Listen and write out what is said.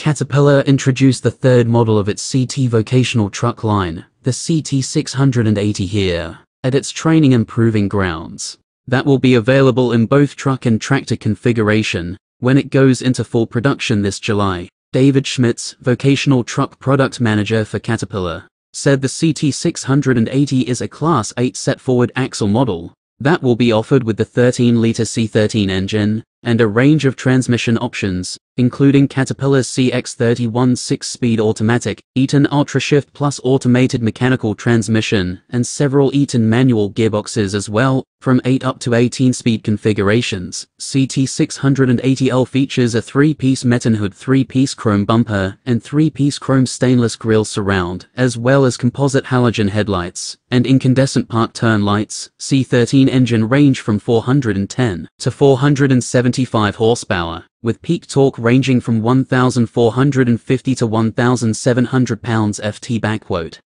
Caterpillar introduced the third model of its CT vocational truck line, the CT680 here, at its training and proving grounds. That will be available in both truck and tractor configuration when it goes into full production this July. David Schmitz, vocational truck product manager for Caterpillar, said the CT680 is a Class 8 set-forward axle model that will be offered with the 13-litre C13 engine and a range of transmission options, including Caterpillar's CX31 6-speed automatic, Eaton UltraShift Plus automated mechanical transmission, and several Eaton manual gearboxes as well, from 8 up to 18 speed configurations. CT680L features a 3-piece Metalhood 3-piece chrome bumper and 3-piece chrome stainless grille surround, as well as composite halogen headlights and incandescent park turn lights. C13 engine range from 410 to 475 horsepower with peak torque ranging from 1,450 to 1,700 pounds ft backquote.